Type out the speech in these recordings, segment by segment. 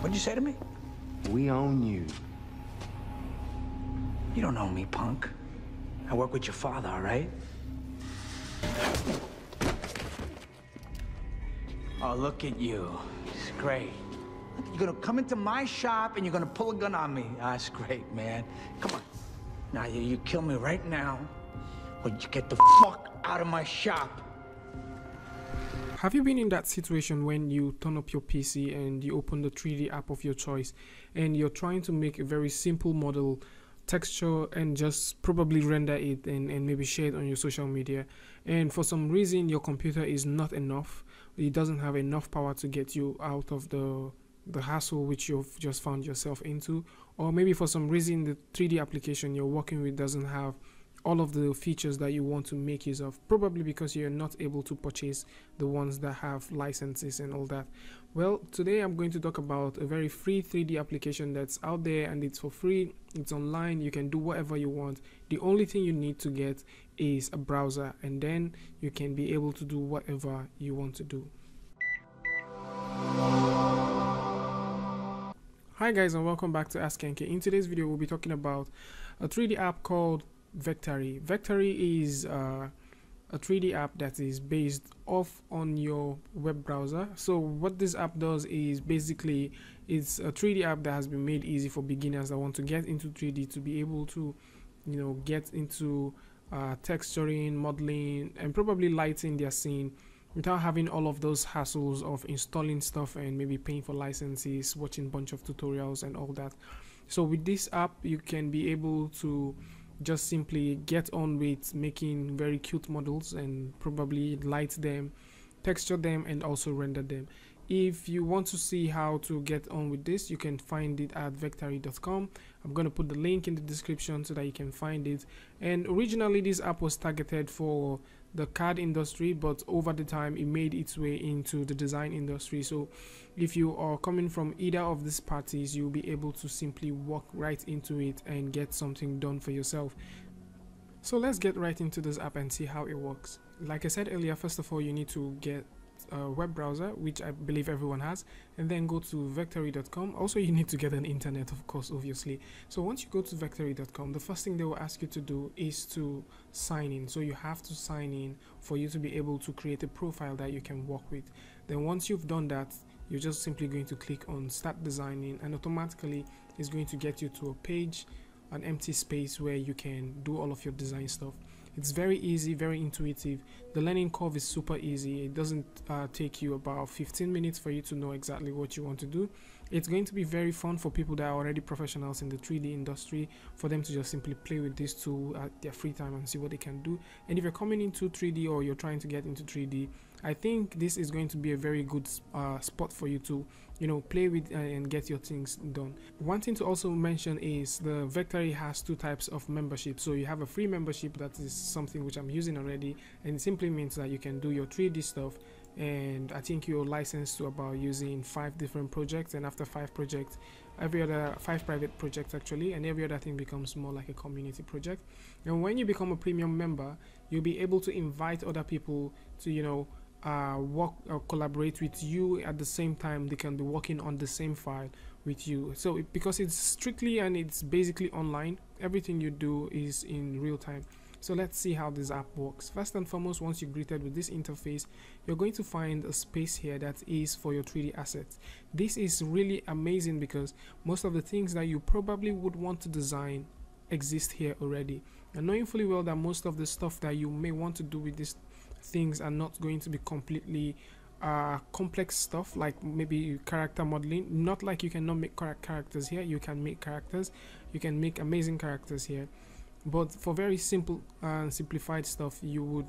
What'd you say to me? We own you. You don't know me, punk. I work with your father, all right? Oh, look at you. It's great. You're gonna come into my shop and you're gonna pull a gun on me. Ah, That's great, man. Come on. Now, you, you kill me right now, or you get the fuck out of my shop. Have you been in that situation when you turn up your PC and you open the 3D app of your choice and you're trying to make a very simple model texture and just probably render it and, and maybe share it on your social media? And for some reason your computer is not enough. It doesn't have enough power to get you out of the the hassle which you've just found yourself into. Or maybe for some reason the 3d application you're working with doesn't have all of the features that you want to make use of probably because you're not able to purchase the ones that have licenses and all that. Well today i'm going to talk about a very free 3d application that's out there and it's for free. It's online. You can do whatever you want. The only thing you need to get is a browser and then you can be able to do whatever you want to do. Hi guys and welcome back to Ask NK. In today's video we'll be talking about a 3D app called Vectary. Vectary is uh, a 3D app that is based off on your web browser. So what this app does is basically it's a 3D app that has been made easy for beginners that want to get into 3D to be able to you know get into uh, texturing, modeling and probably lighting their scene without having all of those hassles of installing stuff and maybe paying for licenses, watching bunch of tutorials and all that. So with this app, you can be able to just simply get on with making very cute models and probably light them, texture them and also render them. If you want to see how to get on with this, you can find it at vectary.com. I'm going to put the link in the description so that you can find it. And originally this app was targeted for the card industry but over the time it made its way into the design industry. So if you are coming from either of these parties you'll be able to simply walk right into it and get something done for yourself. So let's get right into this app and see how it works. Like i said earlier first of all you need to get a web browser which i believe everyone has and then go to vectary.com also you need to get an internet of course obviously. So once you go to vectary.com the first thing they will ask you to do is to sign in. So you have to sign in for you to be able to create a profile that you can work with. Then once you've done that you're just simply going to click on start designing and automatically it's going to get you to a page an empty space where you can do all of your design stuff it's very easy very intuitive. The learning curve is super easy. It doesn't uh, take you about 15 minutes for you to know exactly what you want to do. It's going to be very fun for people that are already professionals in the 3d industry for them to just simply play with this tool at their free time and see what they can do. And if you're coming into 3d or you're trying to get into 3d i think this is going to be a very good uh, spot for you to you know play with uh, and get your things done. One thing to also mention is the vectary has two types of membership. So you have a free membership that is something which i'm using already and it simply means that you can do your 3d stuff and i think you're licensed to about using five different projects and after five projects every other five private projects actually and every other thing becomes more like a community project. And when you become a premium member you'll be able to invite other people to you know uh, work or collaborate with you at the same time they can be working on the same file with you. So it, because it's strictly and it's basically online everything you do is in real time. So let's see how this app works. First and foremost once you're greeted with this interface you're going to find a space here that is for your 3d assets. This is really amazing because most of the things that you probably would want to design exist here already. And knowing fully well that most of the stuff that you may want to do with these things are not going to be completely uh, complex stuff like maybe character modeling. Not like you cannot make characters here you can make characters. You can make amazing characters here. But for very simple and simplified stuff you would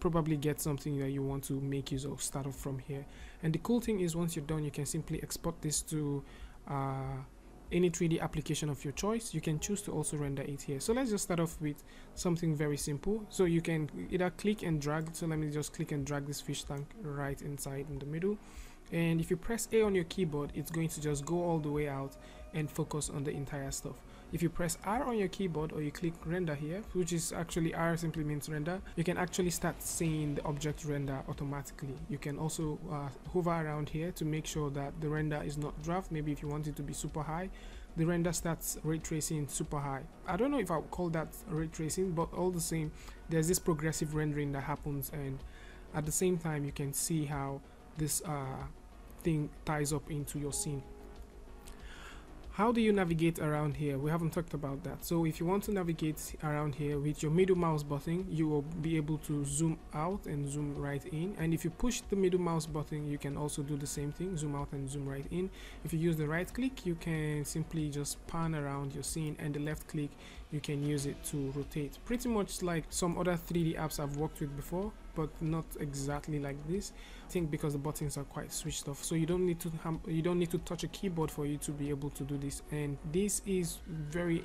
probably get something that you want to make use of start off from here. And the cool thing is once you're done you can simply export this to uh, any 3d application of your choice you can choose to also render it here. So let's just start off with something very simple. So you can either click and drag so let me just click and drag this fish tank right inside in the middle. And if you press a on your keyboard it's going to just go all the way out and focus on the entire stuff if you press R on your keyboard or you click render here which is actually R simply means render you can actually start seeing the object render automatically. You can also uh, hover around here to make sure that the render is not draft maybe if you want it to be super high the render starts ray tracing super high. I don't know if I would call that ray tracing but all the same there's this progressive rendering that happens and at the same time you can see how this uh, thing ties up into your scene how do you navigate around here? We haven't talked about that. So if you want to navigate around here with your middle mouse button you will be able to zoom out and zoom right in. And if you push the middle mouse button you can also do the same thing zoom out and zoom right in. If you use the right click you can simply just pan around your scene and the left click you can use it to rotate. Pretty much like some other 3d apps I've worked with before but not exactly like this. I think because the buttons are quite switched off so you don't need to you don't need to touch a keyboard for you to be able to do this. And this is very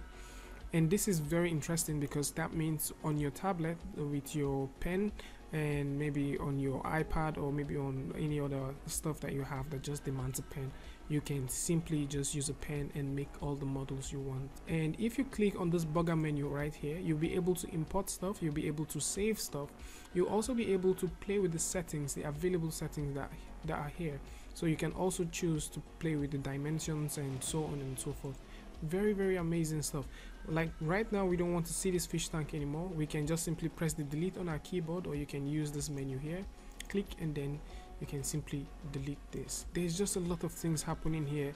and this is very interesting because that means on your tablet with your pen and maybe on your iPad or maybe on any other stuff that you have that just demands a pen you can simply just use a pen and make all the models you want. And if you click on this burger menu right here you'll be able to import stuff you'll be able to save stuff. You'll also be able to play with the settings the available settings that that are here. So you can also choose to play with the dimensions and so on and so forth. Very very amazing stuff. Like right now we don't want to see this fish tank anymore. We can just simply press the delete on our keyboard or you can use this menu here. Click and then you can simply delete this. There's just a lot of things happening here.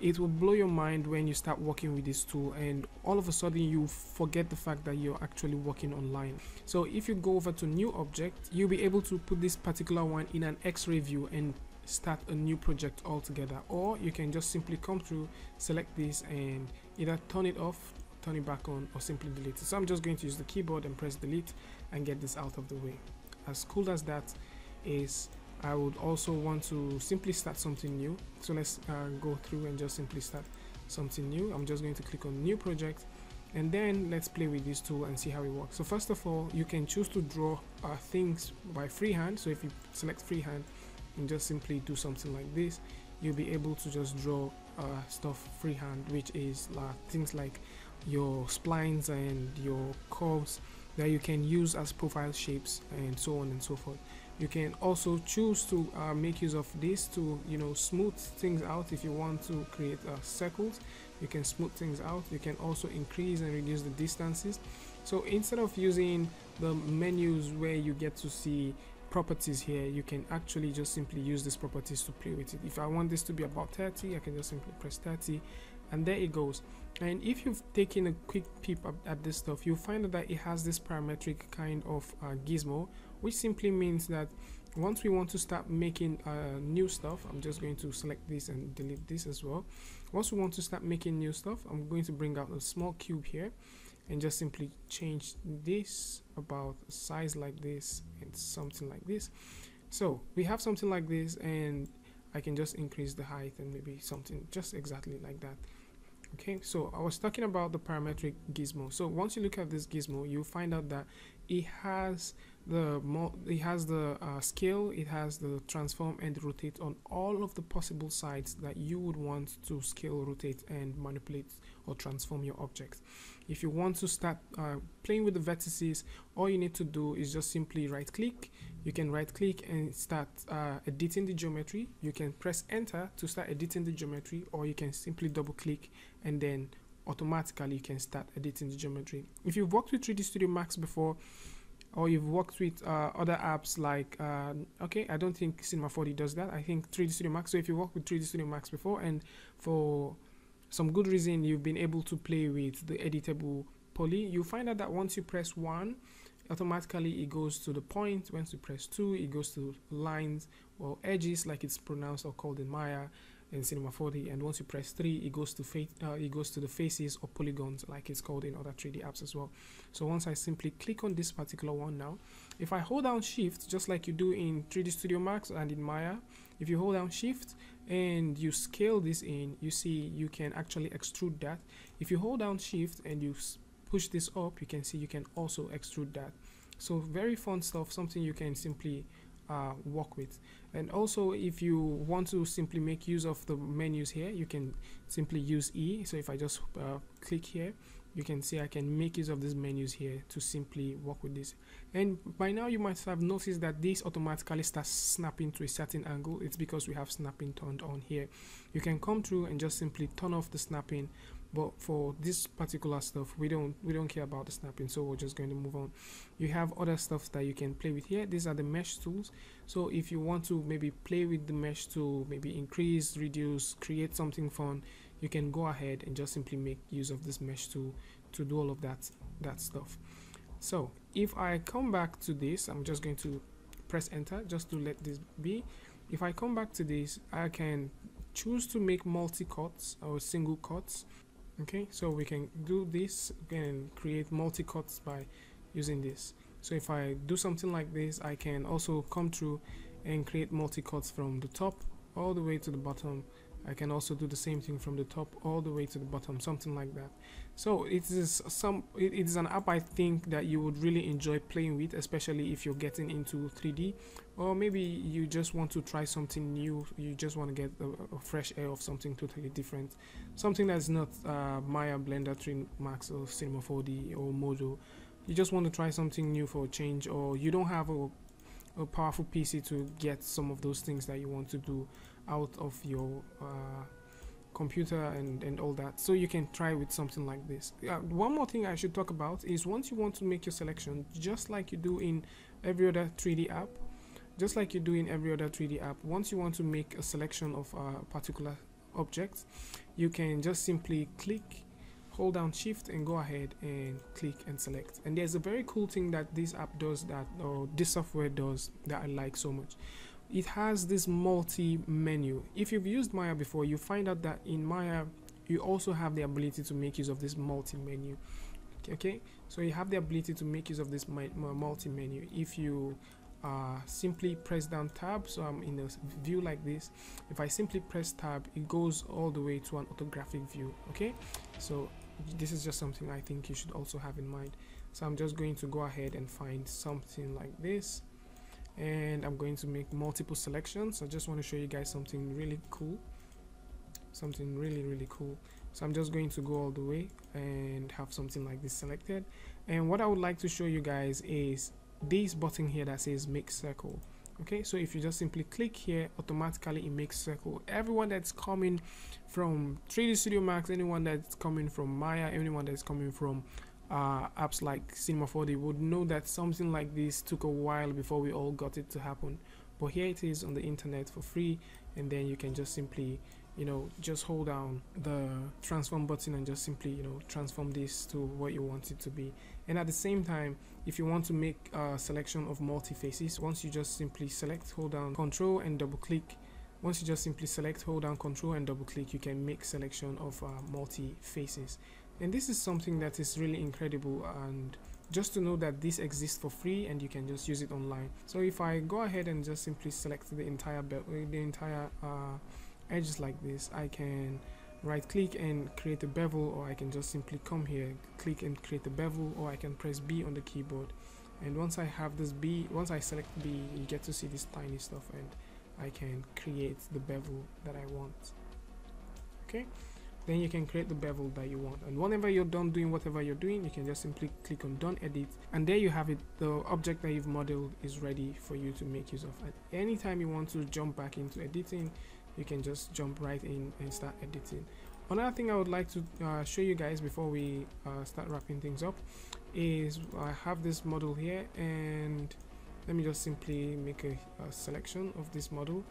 It will blow your mind when you start working with this tool and all of a sudden you forget the fact that you're actually working online. So if you go over to new object you'll be able to put this particular one in an x-ray view and start a new project altogether. Or you can just simply come through select this and either turn it off turn it back on or simply delete it. So i'm just going to use the keyboard and press delete and get this out of the way. As cool as that is I would also want to simply start something new. So let's uh, go through and just simply start something new. I'm just going to click on new project and then let's play with this tool and see how it works. So first of all you can choose to draw uh, things by freehand. So if you select freehand and just simply do something like this you'll be able to just draw uh, stuff freehand which is things like your splines and your curves that you can use as profile shapes and so on and so forth you can also choose to uh, make use of this to you know smooth things out if you want to create uh, circles. You can smooth things out. You can also increase and reduce the distances. So instead of using the menus where you get to see properties here you can actually just simply use these properties to play with it. If I want this to be about 30 I can just simply press 30 and there it goes. And if you've taken a quick peep at this stuff you'll find that it has this parametric kind of uh, gizmo which simply means that once we want to start making uh, new stuff I'm just going to select this and delete this as well. Once we want to start making new stuff I'm going to bring out a small cube here and just simply change this about size like this and something like this. So we have something like this and I can just increase the height and maybe something just exactly like that. Okay so I was talking about the parametric gizmo. So once you look at this gizmo you find out that it has the it has the uh, scale it has the transform and rotate on all of the possible sides that you would want to scale rotate and manipulate or transform your objects. If you want to start uh, playing with the vertices all you need to do is just simply right click you can right click and start uh, editing the geometry. You can press enter to start editing the geometry or you can simply double click and then automatically you can start editing the geometry. If you've worked with 3d studio max before or you've worked with uh, other apps like uh, okay I don't think Cinema 4D does that. I think 3D Studio Max. So if you worked with 3D Studio Max before and for some good reason you've been able to play with the editable poly you find out that once you press 1 automatically it goes to the point. Once you press 2 it goes to lines or edges like it's pronounced or called in Maya in Cinema 4D and once you press 3 it goes to face uh, it goes to the faces or polygons like it's called in other 3D apps as well. So once I simply click on this particular one now if I hold down shift just like you do in 3D Studio Max and in Maya if you hold down shift and you scale this in you see you can actually extrude that. If you hold down shift and you push this up you can see you can also extrude that. So very fun stuff something you can simply uh, work with. And also if you want to simply make use of the menus here you can simply use E. So if I just uh, click here you can see I can make use of these menus here to simply work with this. And by now you might have noticed that this automatically starts snapping to a certain angle. It's because we have snapping turned on here. You can come through and just simply turn off the snapping but for this particular stuff we don't we don't care about the snapping so we're just going to move on. You have other stuff that you can play with here. These are the mesh tools. So if you want to maybe play with the mesh tool maybe increase reduce create something fun you can go ahead and just simply make use of this mesh tool to do all of that that stuff. So if I come back to this I'm just going to press enter just to let this be. If I come back to this I can choose to make multi cuts or single cuts okay so we can do this and create multi cuts by using this. So if I do something like this I can also come through and create multi cuts from the top all the way to the bottom I can also do the same thing from the top all the way to the bottom something like that. So it is some it is an app I think that you would really enjoy playing with especially if you're getting into 3d or maybe you just want to try something new you just want to get a, a fresh air of something totally different. Something that's not uh, Maya Blender 3 Max or Cinema 4D or Modo you just want to try something new for a change or you don't have a, a powerful PC to get some of those things that you want to do out of your uh, computer and, and all that. So you can try with something like this. Uh, one more thing I should talk about is once you want to make your selection just like you do in every other 3d app just like you do in every other 3d app once you want to make a selection of a particular object you can just simply click hold down shift and go ahead and click and select. And there's a very cool thing that this app does that or this software does that I like so much it has this multi menu if you've used Maya before you find out that in Maya you also have the ability to make use of this multi menu okay? So you have the ability to make use of this multi menu if you uh, simply press down tab so I'm in a view like this. If I simply press tab it goes all the way to an orthographic view. Okay? So this is just something I think you should also have in mind. So I'm just going to go ahead and find something like this and I'm going to make multiple selections. I just want to show you guys something really cool. Something really really cool. So I'm just going to go all the way and have something like this selected. And what I would like to show you guys is this button here that says make circle okay? So if you just simply click here automatically it makes circle. Everyone that's coming from 3d studio max anyone that's coming from maya anyone that's coming from uh, apps like cinema 4d would know that something like this took a while before we all got it to happen. But here it is on the internet for free and then you can just simply you know just hold down the transform button and just simply you know transform this to what you want it to be. And at the same time if you want to make a selection of multi faces once you just simply select hold down control and double click once you just simply select hold down control and double click you can make selection of uh, multi faces and this is something that is really incredible and just to know that this exists for free and you can just use it online. So if I go ahead and just simply select the entire the entire uh, edges like this I can right click and create a bevel or I can just simply come here click and create a bevel or I can press B on the keyboard. And once I have this B once I select B you get to see this tiny stuff and I can create the bevel that I want. Okay then you can create the bevel that you want. And whenever you're done doing whatever you're doing you can just simply click on done edit and there you have it. The object that you've modeled is ready for you to make use of. At any time you want to jump back into editing you can just jump right in and start editing. Another thing I would like to uh, show you guys before we uh, start wrapping things up is I have this model here and let me just simply make a, a selection of this model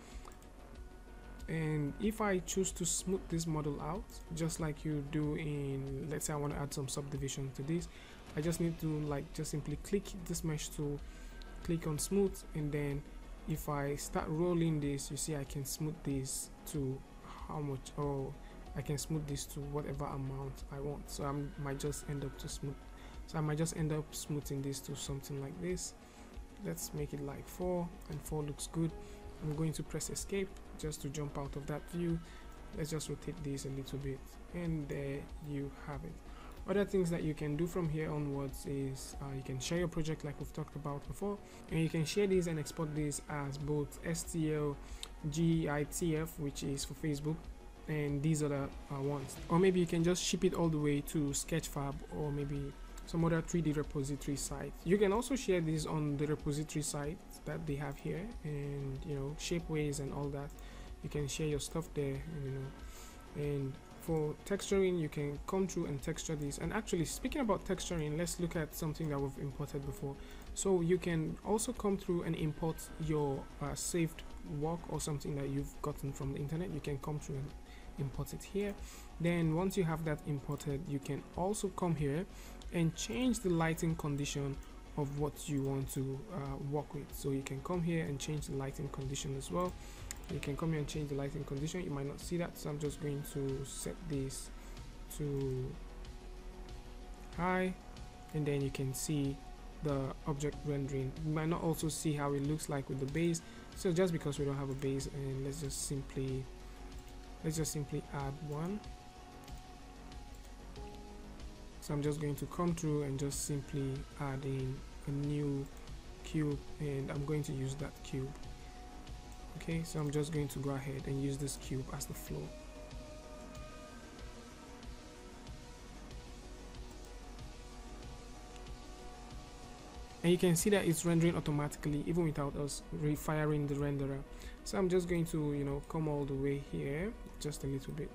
and if I choose to smooth this model out just like you do in let's say I want to add some subdivision to this I just need to like just simply click this mesh tool click on smooth. And then if I start rolling this you see I can smooth this to how much oh I can smooth this to whatever amount I want. So I might just end up to smooth so I might just end up smoothing this to something like this. Let's make it like 4 and 4 looks good I'm going to press escape just to jump out of that view. Let's just rotate this a little bit and there you have it. Other things that you can do from here onwards is uh, you can share your project like we've talked about before and you can share these and export these as both STL glTF which is for Facebook and these other uh, ones. Or maybe you can just ship it all the way to Sketchfab or maybe some other 3D repository site. You can also share these on the repository site that they have here and you know Shapeways and all that. You can share your stuff there and, you know. And for texturing you can come through and texture these. And actually speaking about texturing let's look at something that we've imported before. So you can also come through and import your uh, saved work or something that you've gotten from the internet. You can come through and import it here. Then once you have that imported you can also come here and change the lighting condition of what you want to uh, work with. So you can come here and change the lighting condition as well. You can come here and change the lighting condition. You might not see that so I'm just going to set this to high and then you can see the object rendering. You might not also see how it looks like with the base. So just because we don't have a base and let's just simply let's just simply add one so I'm just going to come through and just simply add in a new cube and I'm going to use that cube. Okay so I'm just going to go ahead and use this cube as the floor. And you can see that it's rendering automatically even without us refiring the renderer. So I'm just going to you know come all the way here just a little bit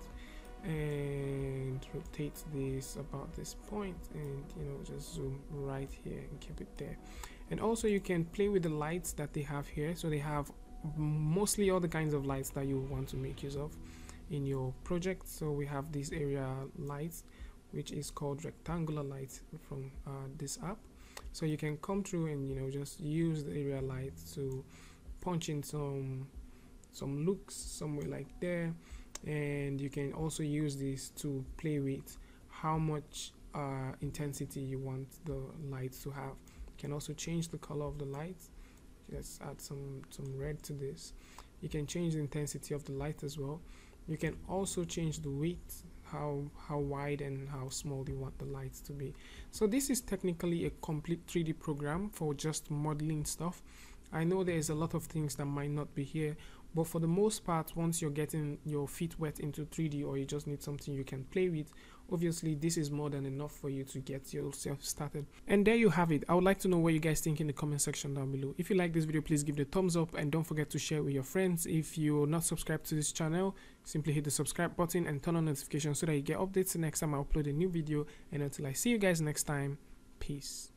and rotate this about this point and you know just zoom right here and keep it there. And also you can play with the lights that they have here. So they have mostly all the kinds of lights that you want to make use of in your project. So we have this area lights which is called rectangular lights from uh, this app. So you can come through and you know just use the area light to punch in some some looks somewhere like there and you can also use this to play with how much uh, intensity you want the lights to have. You can also change the color of the lights. Let's add some some red to this. You can change the intensity of the light as well. You can also change the width how how wide and how small you want the lights to be. So this is technically a complete 3d program for just modeling stuff. I know there's a lot of things that might not be here but for the most part once you're getting your feet wet into 3d or you just need something you can play with obviously this is more than enough for you to get yourself started. And there you have it. I would like to know what you guys think in the comment section down below. If you like this video please give it a thumbs up and don't forget to share with your friends. If you're not subscribed to this channel simply hit the subscribe button and turn on notifications so that you get updates the next time i upload a new video. And until i see you guys next time peace